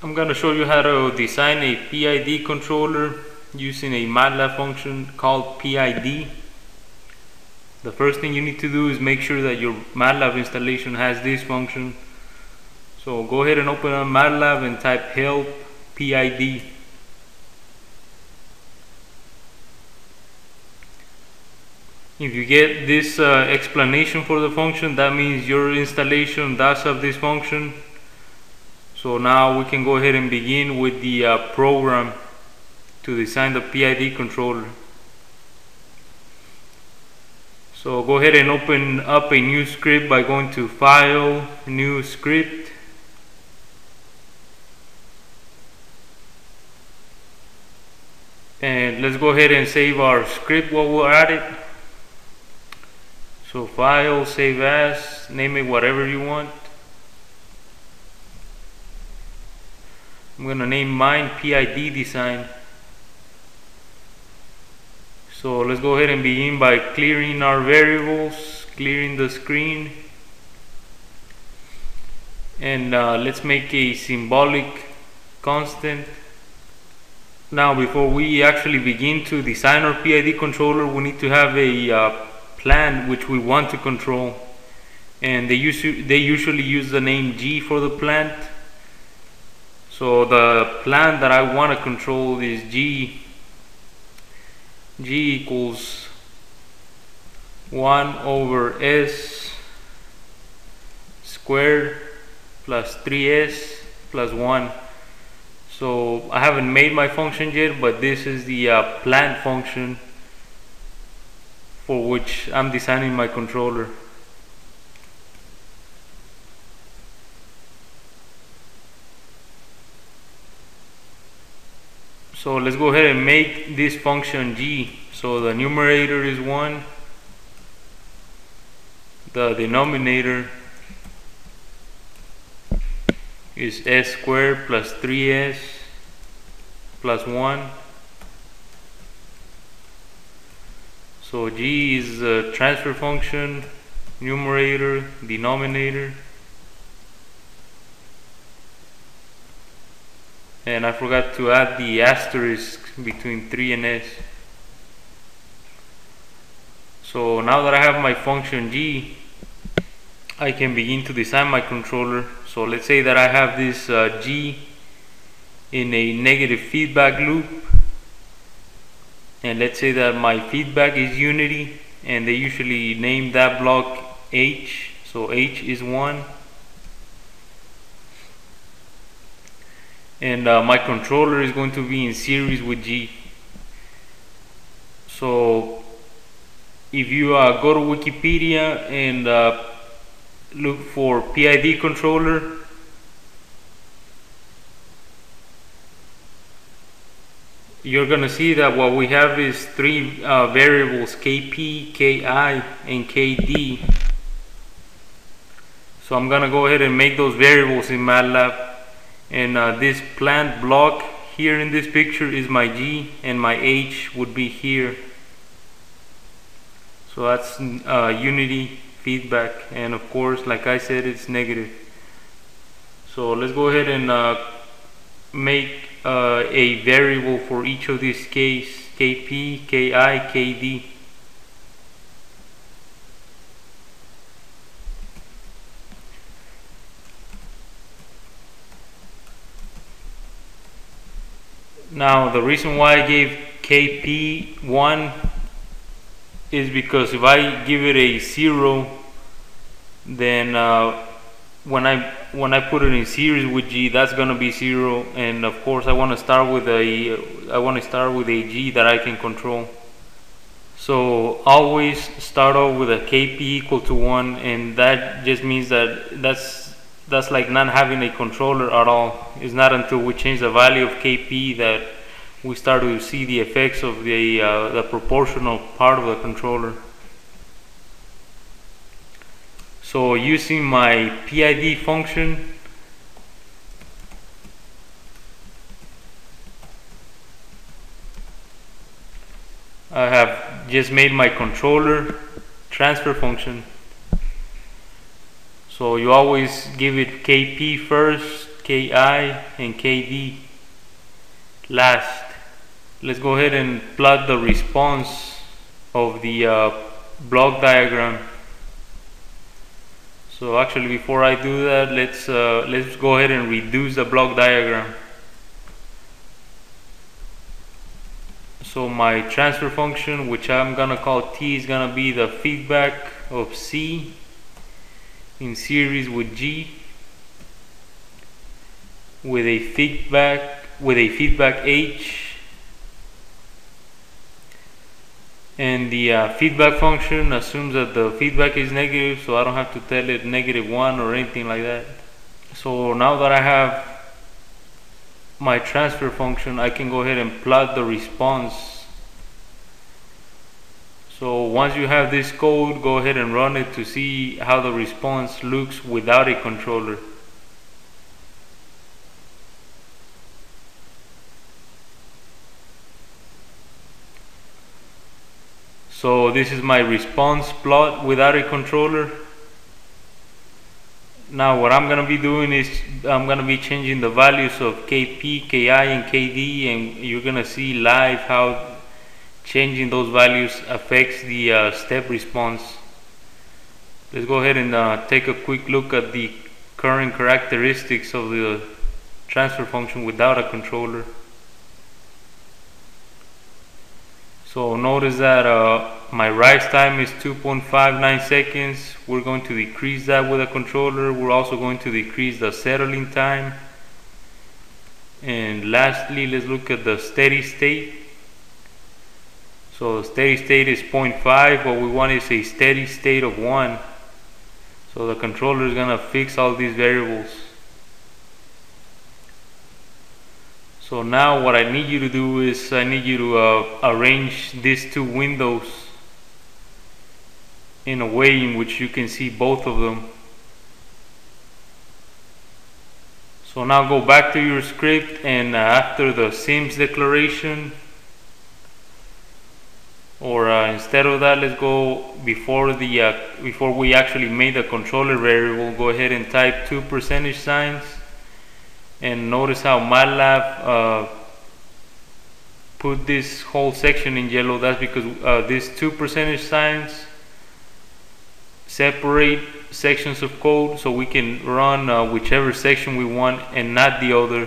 I'm going to show you how to design a PID controller using a MATLAB function called PID. The first thing you need to do is make sure that your MATLAB installation has this function. So go ahead and open up MATLAB and type help PID. If you get this uh, explanation for the function, that means your installation does have this function. So now we can go ahead and begin with the uh, program to design the PID controller. So go ahead and open up a new script by going to File, New Script. And let's go ahead and save our script while we're at it. So File, Save As, name it whatever you want. I'm going to name mine PID design. So let's go ahead and begin by clearing our variables, clearing the screen. And uh, let's make a symbolic constant. Now before we actually begin to design our PID controller, we need to have a uh, plant which we want to control. And they, they usually use the name G for the plant. So the plant that I want to control is G G equals 1 over S squared plus 3S plus 1. So I haven't made my function yet, but this is the uh, plant function for which I'm designing my controller. So let's go ahead and make this function g. So the numerator is 1, the denominator is s squared plus 3s plus 1. So g is the transfer function, numerator, denominator. And I forgot to add the asterisk between 3 and s. So now that I have my function g, I can begin to design my controller. So let's say that I have this uh, g in a negative feedback loop and let's say that my feedback is unity and they usually name that block h so h is 1 and uh, my controller is going to be in series with G. So if you uh, go to Wikipedia and uh, look for PID controller, you're gonna see that what we have is three uh, variables KP, KI, and KD. So I'm gonna go ahead and make those variables in MATLAB and uh, this plant block here in this picture is my G and my H would be here. So that's uh, unity feedback and of course like I said it's negative. So let's go ahead and uh, make uh, a variable for each of these K's KP, KI, KD Now the reason why I gave KP 1 is because if I give it a 0 then uh, when I when I put it in series with G that's gonna be 0 and of course I want to start with a I want to start with a G that I can control. So always start off with a KP equal to 1 and that just means that that's that's like not having a controller at all. It's not until we change the value of KP that we start to see the effects of the, uh, the proportional part of the controller. So using my PID function, I have just made my controller transfer function so you always give it KP first, Ki and Kd last. Let's go ahead and plot the response of the uh, block diagram. So actually before I do that let's uh, let's go ahead and reduce the block diagram. So my transfer function which I'm gonna call T is gonna be the feedback of C in series with G with a feedback with a feedback H and the uh, feedback function assumes that the feedback is negative so I don't have to tell it negative 1 or anything like that. So now that I have my transfer function I can go ahead and plot the response so once you have this code go ahead and run it to see how the response looks without a controller So this is my response plot without a controller. Now what I'm gonna be doing is I'm gonna be changing the values of Kp, Ki and Kd and you're gonna see live how changing those values affects the uh, step response. Let's go ahead and uh, take a quick look at the current characteristics of the transfer function without a controller. So notice that uh, my rise time is 2.59 seconds. We're going to decrease that with a controller. We're also going to decrease the settling time. And lastly, let's look at the steady state. So steady state is 0.5. What we want is a steady state of 1. So the controller is going to fix all these variables. So now what I need you to do is I need you to uh, arrange these two windows in a way in which you can see both of them. So now go back to your script and uh, after the syms declaration or uh, instead of that let's go before the uh, before we actually made the controller variable go ahead and type two percentage signs and notice how MATLAB uh, put this whole section in yellow. That's because uh, these two percentage signs separate sections of code so we can run uh, whichever section we want and not the other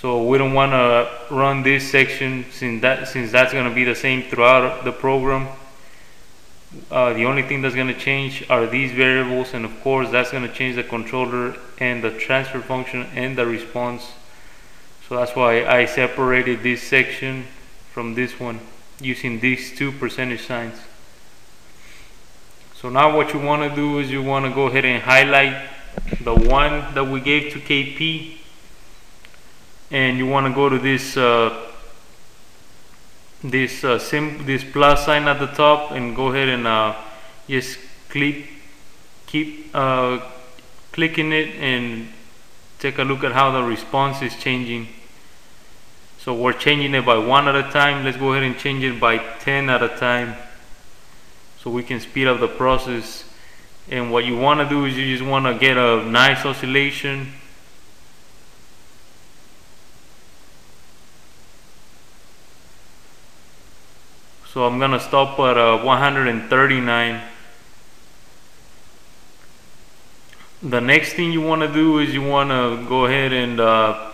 so we don't want to run this section since that since that's going to be the same throughout the program. Uh, the only thing that's going to change are these variables and of course that's going to change the controller and the transfer function and the response. So that's why I separated this section from this one using these two percentage signs. So now what you want to do is you want to go ahead and highlight the one that we gave to KP and you want to go to this uh, this uh, this plus sign at the top and go ahead and uh, just click keep uh, clicking it and take a look at how the response is changing. So we're changing it by one at a time. Let's go ahead and change it by 10 at a time so we can speed up the process. And what you want to do is you just want to get a nice oscillation So I'm gonna stop at uh, 139. The next thing you want to do is you want to go ahead and uh,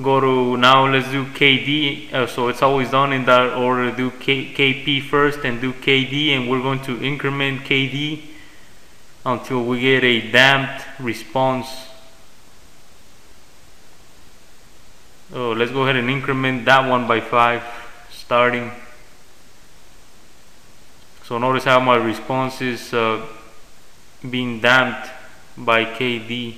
go to now let's do KD uh, so it's always done in that order do K, KP first and do KD and we're going to increment KD until we get a damped response Oh, let's go ahead and increment that one by 5 starting. So notice how my response is uh, being damped by KD.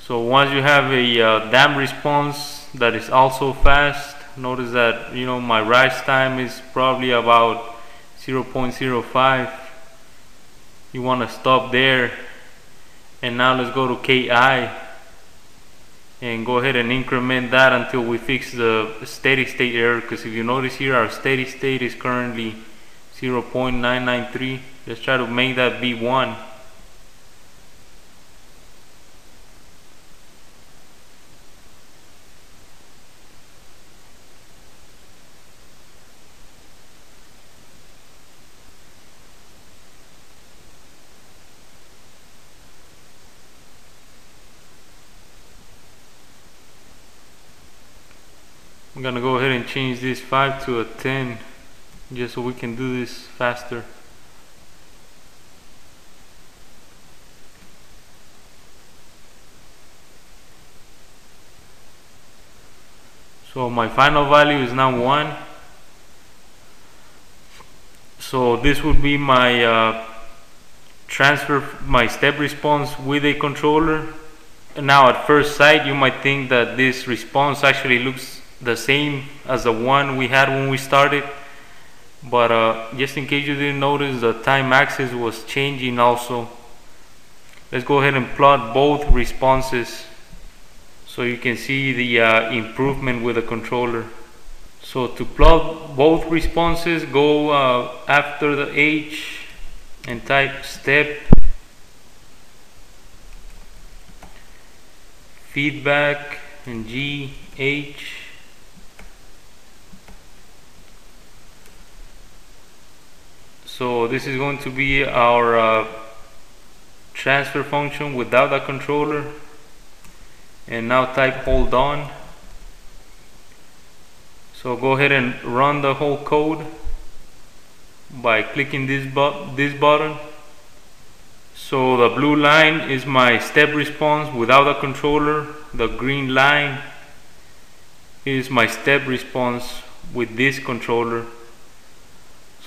So once you have a uh, damped response that is also fast, notice that you know my rise time is probably about 0.05. You want to stop there and now let's go to KI and go ahead and increment that until we fix the steady state error. Because if you notice here our steady state is currently 0.993 let's try to make that be 1 I'm gonna go ahead and change this 5 to a 10 just so we can do this faster. So my final value is now 1 so this would be my uh, transfer my step response with a controller. Now at first sight you might think that this response actually looks the same as the one we had when we started but uh, just in case you didn't notice the time axis was changing also. Let's go ahead and plot both responses so you can see the uh, improvement with the controller. So to plot both responses go uh, after the H and type step. Feedback and G H so this is going to be our uh, transfer function without a controller. And now type hold on. So go ahead and run the whole code by clicking this, bu this button. So the blue line is my step response without a controller. The green line is my step response with this controller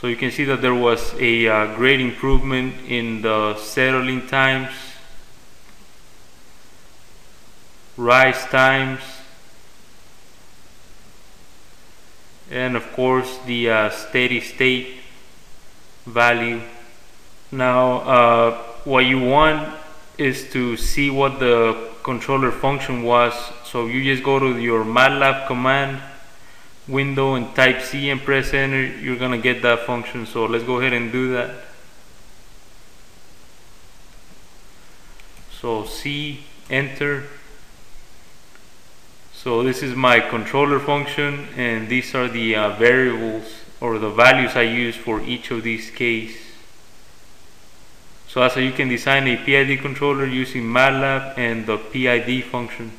so you can see that there was a uh, great improvement in the settling times, rise times, and of course the uh, steady state value. Now uh, what you want is to see what the controller function was. So you just go to your MATLAB command window and type C and press enter you're gonna get that function. So let's go ahead and do that. So C enter. So this is my controller function and these are the uh, variables or the values I use for each of these cases so how you can design a PID controller using MATLAB and the PID function